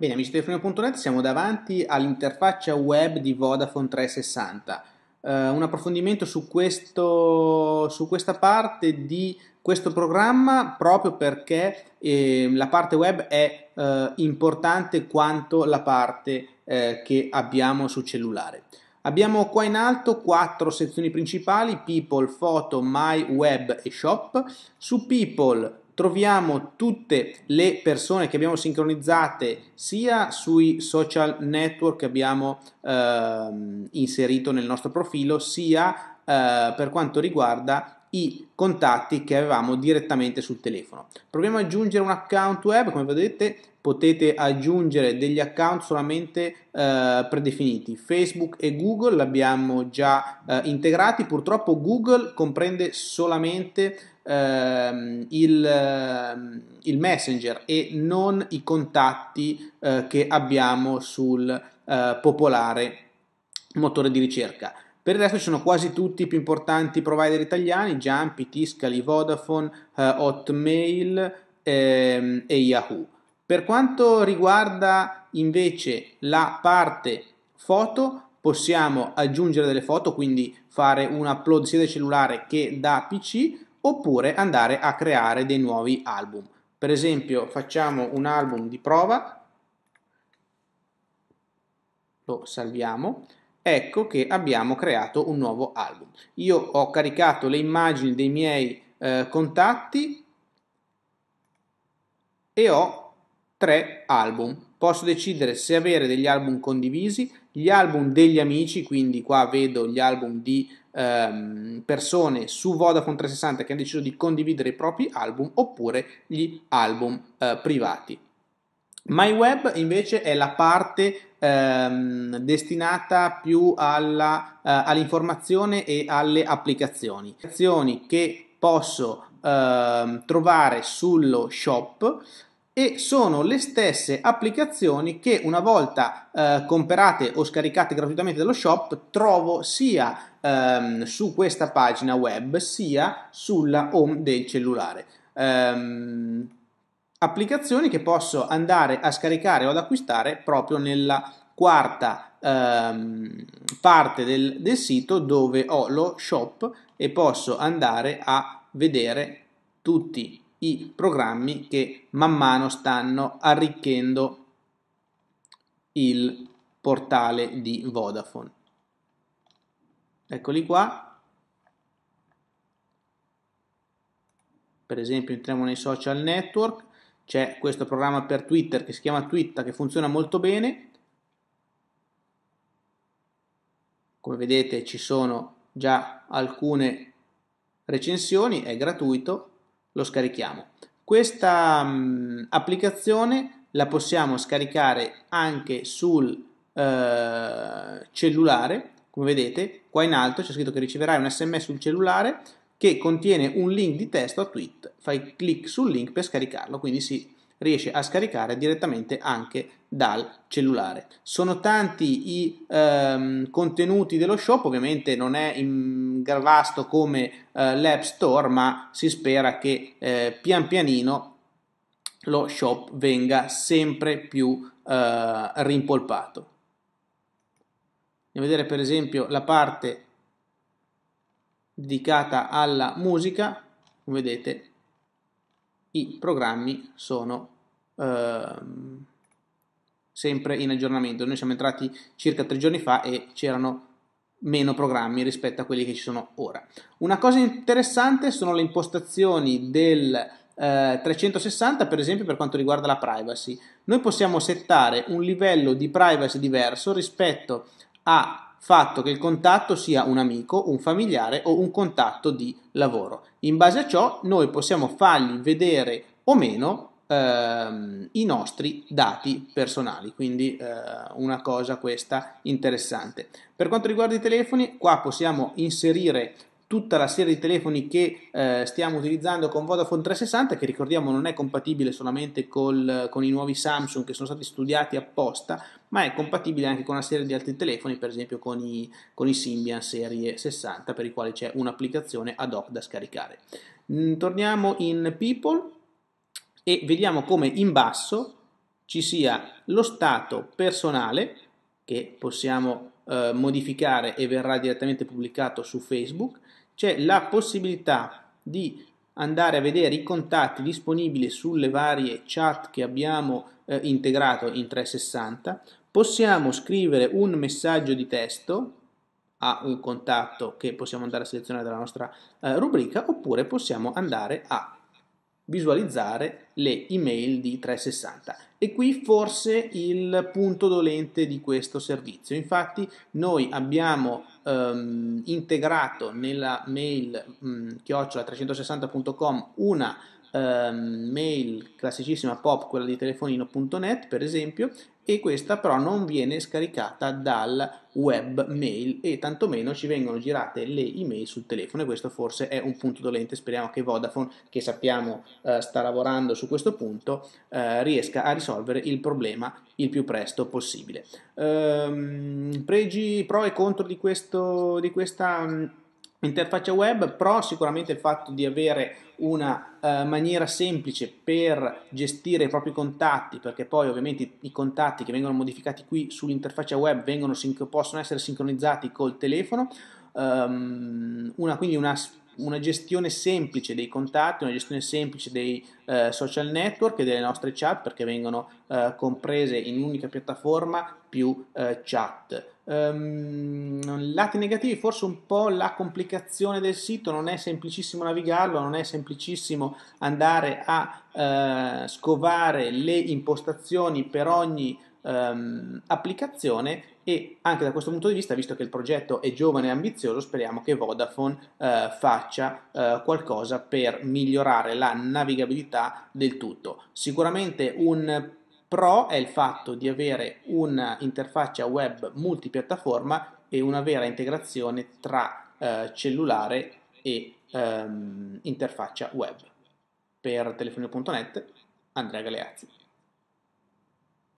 Bene, amici di telefonino.net, siamo davanti all'interfaccia web di Vodafone 360. Uh, eh, un approfondimento su, questo, su, questa parte di questo programma proprio perché eh, la parte web è eh, importante quanto la parte eh, che abbiamo sul cellulare. Abbiamo qua in alto quattro sezioni principali, People, Photo, My, Web e Shop. Su People troviamo tutte le persone che abbiamo sincronizzate sia sui social network che abbiamo eh, inserito nel nostro profilo, sia eh, per quanto riguarda i contatti che avevamo direttamente sul telefono. Proviamo ad aggiungere un account web, come vedete potete aggiungere degli account solamente eh, predefiniti. Facebook e Google l'abbiamo già eh, integrati, purtroppo Google comprende solamente ehm, il, ehm, il, Messenger e non i contatti eh, che abbiamo sul eh, popolare motore di ricerca. Per il resto ci sono quasi tutti i più importanti provider italiani, Jumpy, Tiscali, Vodafone, eh, Hotmail ehm, e Yahoo. Per quanto riguarda invece la parte foto, possiamo aggiungere delle foto, quindi fare un upload sia da cellulare che da PC, oppure andare a creare dei nuovi album. Per esempio facciamo un album di prova, lo salviamo, ecco che abbiamo creato un nuovo album. Io ho caricato le immagini dei miei eh, contatti e ho tre album. Posso decidere se avere degli album condivisi, gli album degli amici, quindi qua vedo gli album di ehm, persone su Vodafone 360 che hanno deciso di condividere i propri album oppure gli album eh, privati. MyWeb invece è la parte ehm, destinata più alla, eh, all'informazione e alle applicazioni. Applicazioni che posso ehm, trovare sullo shop e sono le stesse applicazioni che una volta eh, comprate o scaricate gratuitamente dallo shop trovo sia ehm, su questa pagina web sia sulla home del cellulare. Ehm, applicazioni che posso andare a scaricare o ad acquistare proprio nella quarta ehm, parte del, del sito dove ho lo shop e posso andare a vedere tutti i programmi che man mano stanno arricchendo il portale di Vodafone. Eccoli qua. Per esempio entriamo nei social network, c'è questo programma per Twitter che si chiama Twitter che funziona molto bene. Come vedete ci sono già alcune recensioni, è gratuito lo scarichiamo. Questa mh, mm, applicazione la possiamo scaricare anche sul eh, cellulare, come vedete qua in alto c'è scritto che riceverai un sms sul cellulare che contiene un link di testo a tweet, fai clic sul link per scaricarlo, quindi si riesce a scaricare direttamente anche dal cellulare. Sono tanti i ehm, contenuti dello shop, ovviamente non è in vasto come eh, l'App Store, ma si spera che eh, pian pianino lo shop venga sempre più eh, rimpolpato. A vedere per esempio la parte dedicata alla musica, come vedete i programmi sono ehm, sempre in aggiornamento. Noi siamo entrati circa tre giorni fa e c'erano meno programmi rispetto a quelli che ci sono ora. Una cosa interessante sono le impostazioni del eh, 360 per esempio per quanto riguarda la privacy. Noi possiamo settare un livello di privacy diverso rispetto a fatto che il contatto sia un amico, un familiare o un contatto di lavoro. In base a ciò noi possiamo fargli vedere o meno ehm, i nostri dati personali, quindi eh, una cosa questa interessante. Per quanto riguarda i telefoni, qua possiamo inserire tutta la serie di telefoni che eh, stiamo utilizzando con Vodafone 360 che ricordiamo non è compatibile solamente col, con i nuovi Samsung che sono stati studiati apposta ma è compatibile anche con una serie di altri telefoni per esempio con i, con i Symbian serie 60 per i quali c'è un'applicazione ad hoc da scaricare. Mm, torniamo in People e vediamo come in basso ci sia lo stato personale che possiamo eh, modificare e verrà direttamente pubblicato su Facebook, c'è la possibilità di andare a vedere i contatti disponibili sulle varie chat che abbiamo eh, integrato in 360, possiamo scrivere un messaggio di testo a un contatto che possiamo andare a selezionare dalla nostra eh, rubrica oppure possiamo andare a visualizzare le email di 360 e qui forse il punto dolente di questo servizio. Infatti noi abbiamo um, integrato nella mail um, chiocciola360.com una um, mail classicissima pop quella di telefonino.net per esempio e questa però non viene scaricata dal web mail e tantomeno ci vengono girate le email sul telefono e questo forse è un punto dolente. Speriamo che Vodafone che sappiamo eh, sta lavorando su questo punto eh, riesca a risolvere il problema il più presto possibile. Ehm, pregi pro e contro di, questo, di questa interfaccia web pro sicuramente il fatto di avere una uh, maniera semplice per gestire i propri contatti, perché poi ovviamente i contatti che vengono modificati qui sull'interfaccia web vengono, possono essere sincronizzati col telefono, um, una, quindi una una gestione semplice dei contatti, una gestione semplice dei eh, social network e delle nostre chat perché vengono eh, comprese in un'unica piattaforma più eh, chat. Um, lati negativi, forse un po' la complicazione del sito, non è semplicissimo navigarlo, non è semplicissimo andare a uh, scovare le impostazioni per ogni um, applicazione e anche da questo punto di vista, visto che il progetto è giovane e ambizioso, speriamo che Vodafone uh, faccia uh, qualcosa per migliorare la navigabilità del tutto. Sicuramente un pro è il fatto di avere un'interfaccia web multipiattaforma e una vera integrazione tra uh, cellulare e um, interfaccia web. Per telefonio.net, Andrea Galeazzi.